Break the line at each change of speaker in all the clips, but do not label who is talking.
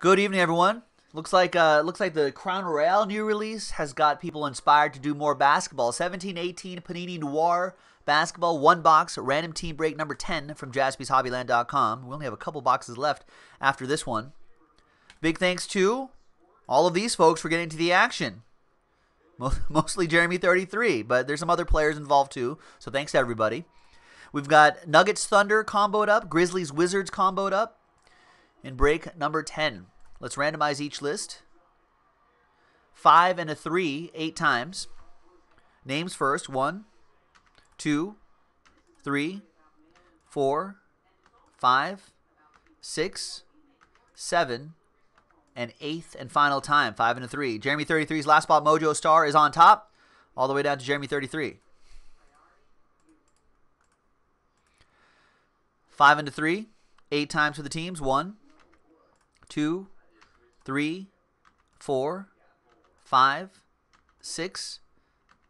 Good evening, everyone. Looks like uh, looks like the Crown Royale new release has got people inspired to do more basketball. 17-18 Panini Noir basketball, one box, random team break number 10 from jaspyshobbyland.com. We only have a couple boxes left after this one. Big thanks to all of these folks for getting to the action. Mostly Jeremy 33, but there's some other players involved too. So thanks to everybody. We've got Nuggets Thunder comboed up, Grizzlies Wizards comboed up, in break number 10. Let's randomize each list. Five and a three, eight times. Names first. One, two, three, four, five, six, seven, and eighth and final time. Five and a three. Jeremy 33's last spot mojo star is on top, all the way down to Jeremy 33. Five and a three, eight times for the teams. One, two, three, four, five, six,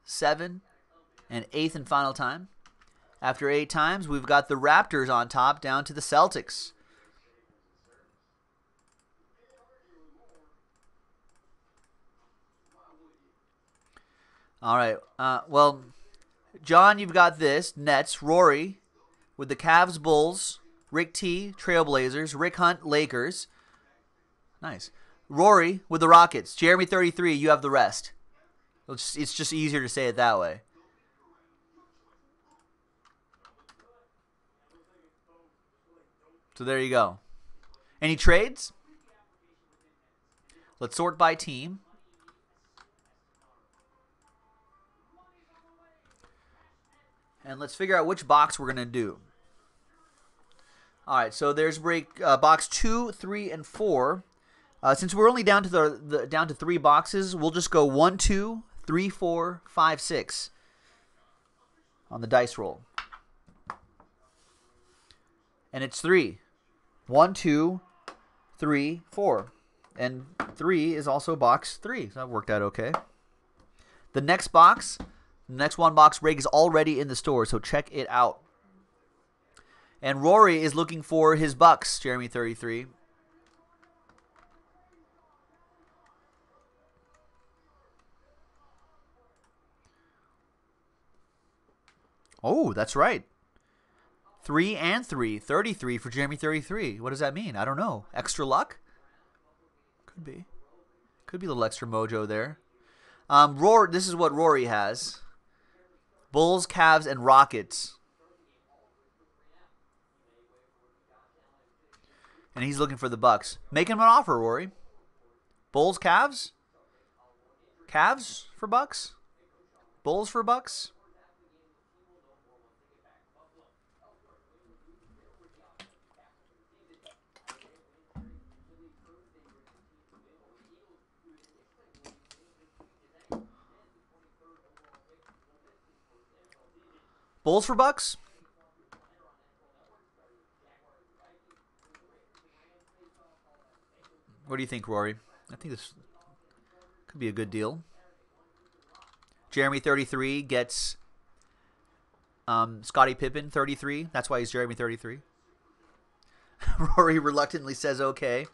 seven, and eighth and final time. After eight times, we've got the Raptors on top down to the Celtics. All right. Uh, well, John, you've got this. Nets. Rory with the Cavs, Bulls. Rick T, Trailblazers. Rick Hunt, Lakers. Nice. Rory with the Rockets. Jeremy 33, you have the rest. It's, it's just easier to say it that way. So there you go. Any trades? Let's sort by team. And let's figure out which box we're going to do. All right, so there's break uh, box two, three, and four. Uh, since we're only down to the, the, down to three boxes, we'll just go one, two, three, four, five, six on the dice roll. And it's three. One, two, three, four. And three is also box three. So that worked out okay. The next box, the next one box rig is already in the store, so check it out. And Rory is looking for his bucks, Jeremy33. Oh, that's right. Three and three. 33 for Jeremy 33. What does that mean? I don't know. Extra luck? Could be. Could be a little extra mojo there. Um, Rory, this is what Rory has Bulls, Cavs, and Rockets. And he's looking for the Bucks. Make him an offer, Rory. Bulls, Cavs? Cavs for Bucks? Bulls for Bucks? Bulls for Bucks? What do you think, Rory? I think this could be a good deal. Jeremy 33 gets um, Scottie Pippen 33. That's why he's Jeremy 33. Rory reluctantly says okay.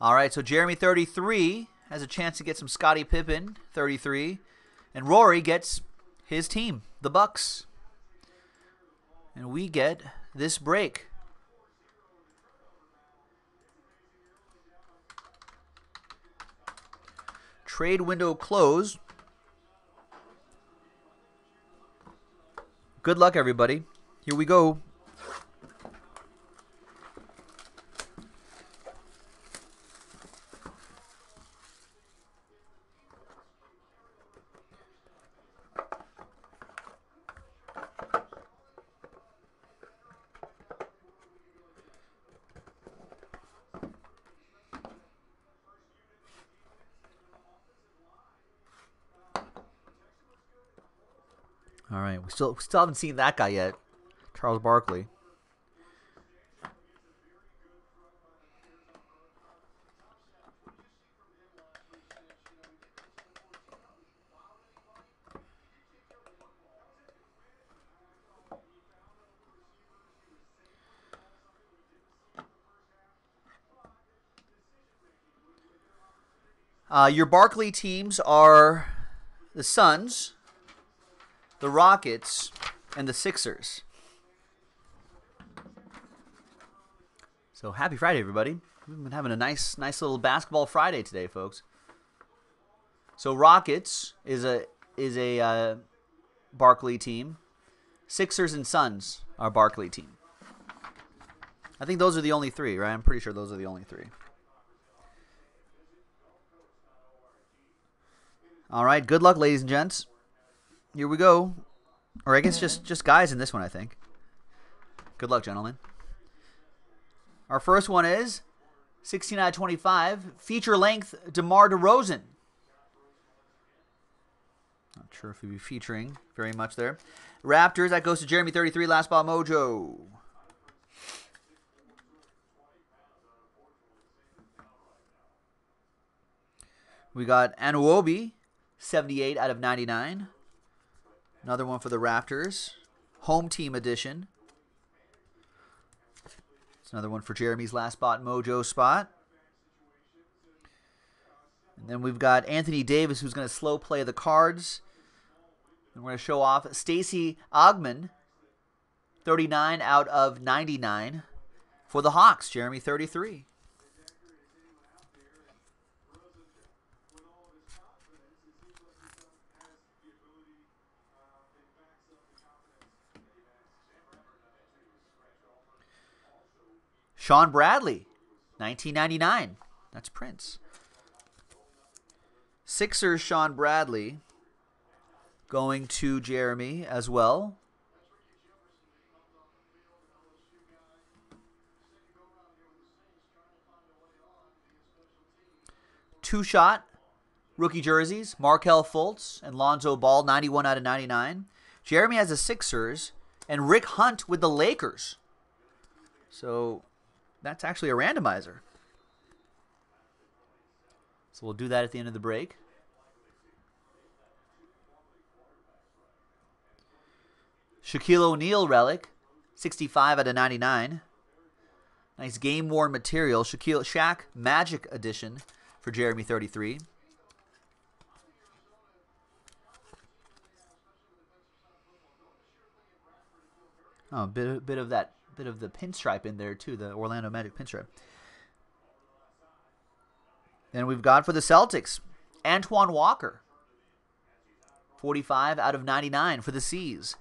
All right, so Jeremy 33 has a chance to get some Scottie Pippen 33, and Rory gets his team, the Bucks. And we get this break. Trade window closed. Good luck, everybody. Here we go. All right, we still we still haven't seen that guy yet. Charles Barkley. Uh, your Barkley teams are the Suns, the Rockets, and the Sixers. So happy Friday, everybody. We've been having a nice, nice little basketball Friday today, folks. So Rockets is a is a uh, Barkley team. Sixers and Suns are Barkley team. I think those are the only three, right? I'm pretty sure those are the only three. All right, good luck, ladies and gents. Here we go. Or I guess just just guys in this one, I think. Good luck, gentlemen. Our first one is 16 out of 25, feature length DeMar DeRozan. Not sure if he'll be featuring very much there. Raptors, that goes to Jeremy 33, last Ball mojo. We got Anunoby, 78 out of 99. Another one for the Raptors. Home team edition. It's another one for Jeremy's last spot, Mojo spot. And then we've got Anthony Davis, who's going to slow play the cards. And we're going to show off Stacey Augmon, 39 out of 99 for the Hawks. Jeremy, 33. Shawn Bradley, 1999. That's Prince. Sixers Shawn Bradley going to Jeremy as well. Two shot rookie jerseys, Markelle Fultz and Lonzo Ball, 91 out of 99. Jeremy has the Sixers and Rick Hunt with the Lakers. So that's actually a randomizer. So we'll do that at the end of the break. Shaquille O'Neal relic, 65 out of 99. Nice game worn material. Shaquille Shaq Magic Edition for Jeremy 33. Oh, a bit, bit of that bit of the pinstripe in there too, the Orlando Magic pinstripe. Then we've got for the Celtics, Antoine Walker. 45 out of 99 for the C's.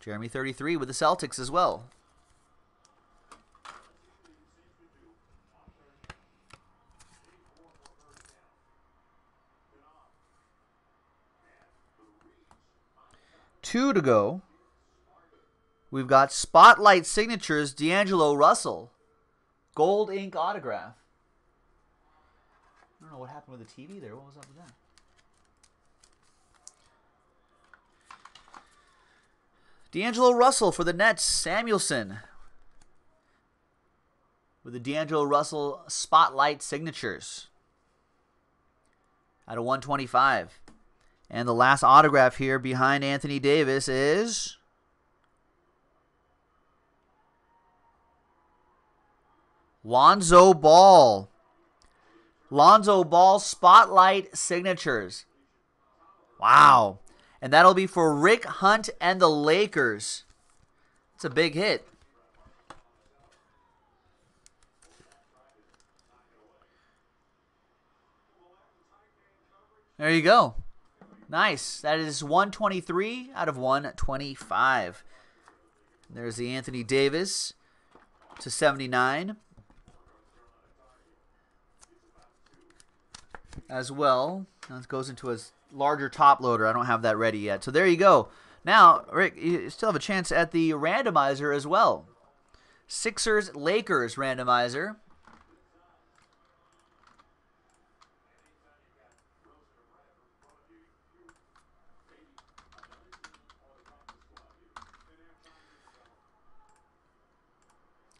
Jeremy 33 with the Celtics as well. Two to go. We've got Spotlight Signatures, D'Angelo Russell. Gold ink autograph. I don't know what happened with the TV there. What was up with that? D'Angelo Russell for the Nets. Samuelson. With the D'Angelo Russell Spotlight Signatures. Out of 125. And the last autograph here behind Anthony Davis is Lonzo Ball. Lonzo Ball Spotlight Signatures. Wow. And that'll be for Rick Hunt and the Lakers. It's a big hit. There you go. Nice. That is 123 out of 125. There's the Anthony Davis to 79. As well. That goes into a larger top loader. I don't have that ready yet. So there you go. Now, Rick, you still have a chance at the randomizer as well. Sixers Lakers randomizer.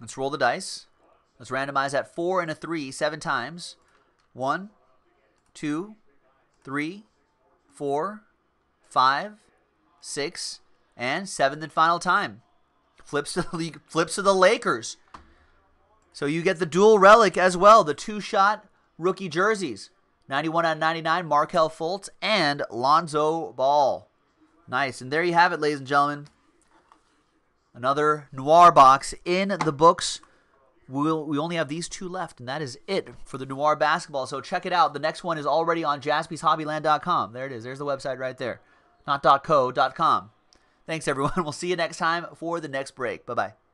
Let's roll the dice. Let's randomize at four and a three seven times. One, two, three, four, five, six, and seventh and final time. Flips to the flips to the Lakers. So you get the dual relic as well, the two-shot rookie jerseys. 91 out of 99, Markelle Fultz and Lonzo Ball. Nice. And there you have it, ladies and gentlemen. Another noir box in the books. We'll, we only have these two left, and that is it for the noir basketball. So check it out. The next one is already on jaspyshobbyland.com. There it is. There's the website right there. Not .co, .com. Thanks, everyone. We'll see you next time for the next break. Bye bye.